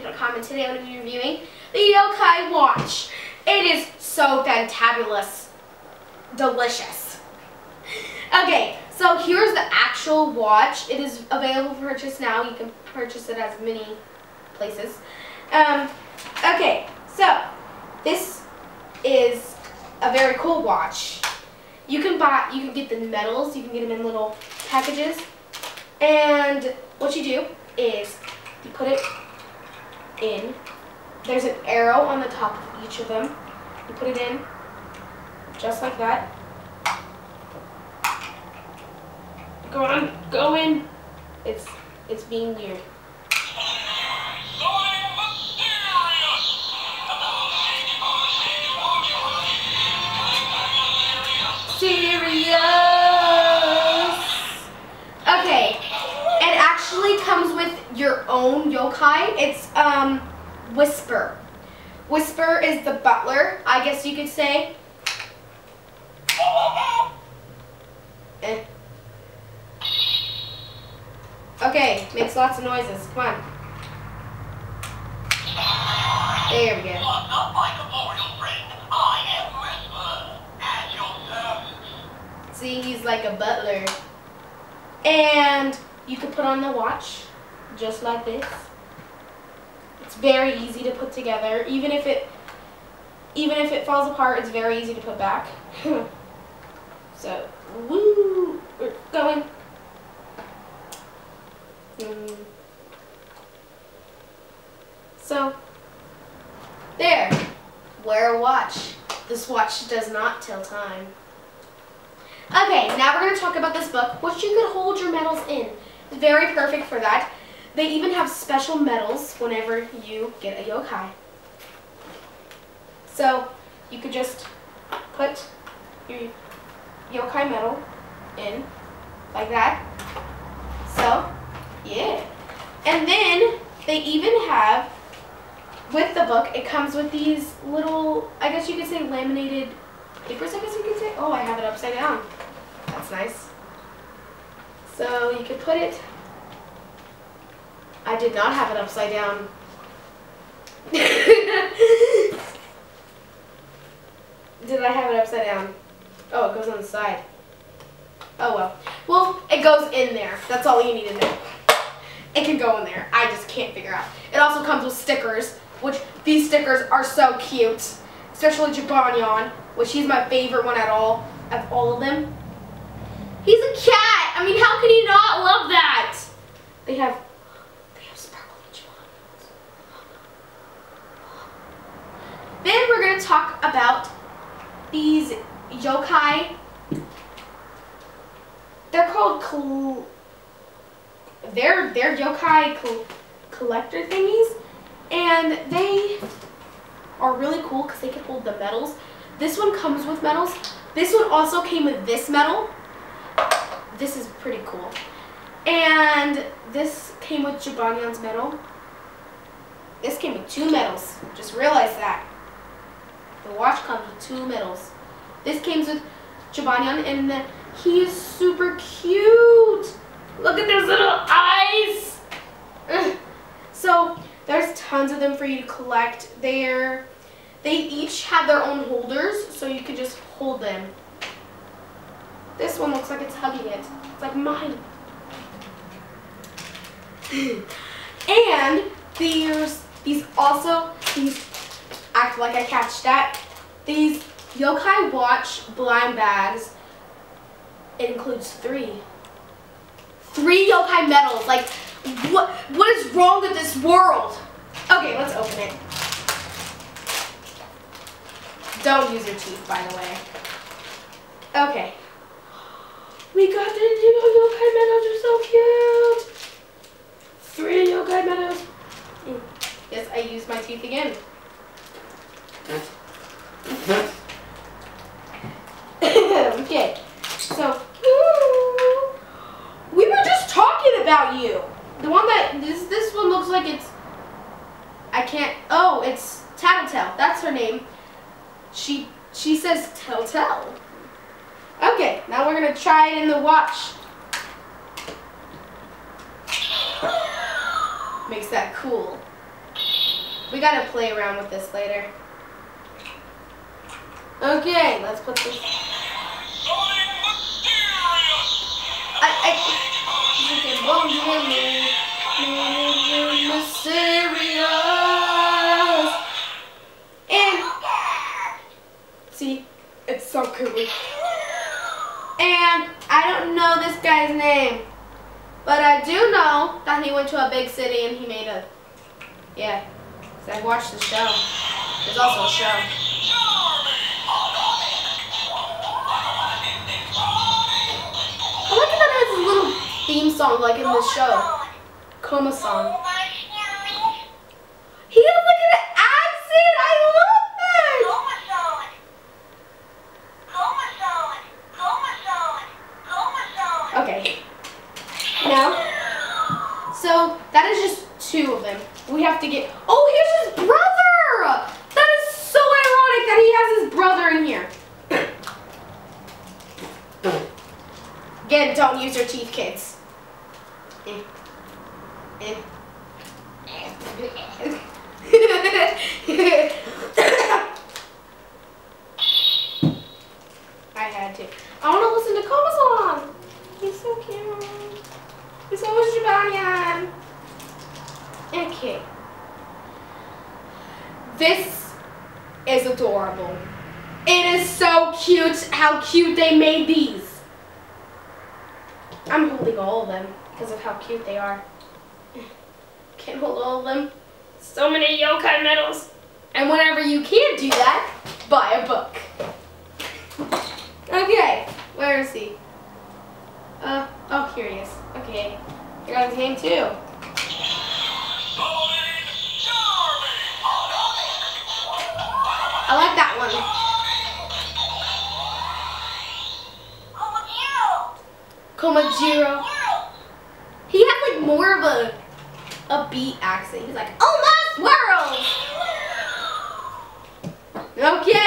yokai.com and today I'm going to be reviewing the Yokai Watch. It is so fantabulous. Delicious. Okay, so here's the actual watch. It is available for purchase now. You can purchase it as many places. Um, okay, so this is a very cool watch. You can buy, you can get the medals, you can get them in little packages. And what you do is you put it in. There's an arrow on the top of each of them. You put it in just like that. Go on, go in. It's it's being weird. Serious. Okay, it actually comes with your own yokai. It's um Whisper. Whisper is the butler, I guess you could say. Eh. Okay, makes lots of noises. Come on. There we go. See, he's like a butler. And you could put on the watch, just like this. It's very easy to put together. Even if it even if it falls apart, it's very easy to put back. so, woo, we're going. Mm. So, there. Wear a watch. This watch does not tell time. Okay, now we're going to talk about this book, which you could hold your medals in. It's very perfect for that. They even have special medals whenever you get a yokai. So, you could just put your yokai medal in, like that. So, yeah. And then, they even have, with the book, it comes with these little, I guess you could say laminated papers, I guess you could say. Oh, I have it upside down. That's nice. So you could put it, I did not have it upside down. did I have it upside down? Oh, it goes on the side. Oh well. Well, it goes in there. That's all you need to know. It can go in there. I just can't figure out. It also comes with stickers, which these stickers are so cute. Especially Jibanyan, which he's my favorite one at all, of all of them. He's a cat. I mean, how can you not love that? They have, they have sparkly Jibanyans. Then we're going to talk about these yokai. They're called, they're, they're yokai collector thingies. And they are really cool because they can hold the medals. This one comes with medals. This one also came with this medal. This is pretty cool. And this came with Jibanyan's medal. This came with two medals. Just realize that. The watch comes with two medals. This came with Jibanyan and he is super cute. Look at those little eyes. So there's tons of them for you to collect. They're, they each have their own holders, so you can just hold them. This one looks like it's hugging it. It's like mine. and there's these also, these act like I catch that. These Yokai Watch blind bags, includes three. Three Yokai medals. Like, what, what is wrong with this world? Okay, let's open it. Don't use your teeth, by the way. Okay. We got the yokai medals, they're so cute. Three yokai medals. Mm. Yes, I used my teeth again. okay, so, we were just talking about you. The one that, this, this one looks like it's, I can't, oh, it's Tattletale. That's her name. She, she says Telltale. Okay, try it in the watch. Makes that cool. We gotta play around with this later. Okay, let's put this. I, I, mysterious. And see, it's so cool. And I don't know this guy's name, but I do know that he went to a big city and he made a, yeah. Cause I watched the show. There's also a show. I like that it has a little theme song like in the show. Komasan. He has like an accent! I love it! Okay. Now, so that is just two of them. We have to get, oh, here's his brother! That is so ironic that he has his brother in here. Again, don't use your teeth, kids. I had to. I want to listen to Komasan. He's so cute. He's so Jabanian. Okay. This is adorable. It is so cute how cute they made these. I'm holding all of them because of how cute they are. Can't hold all of them. So many yokai medals. And whenever you can't do that, buy a book. Okay, where is he? Uh, oh, here he is. Okay, here got his name too. I like that one. Komajiro. He had like more of a a beat accent. He's like, oh my swirls! Okay.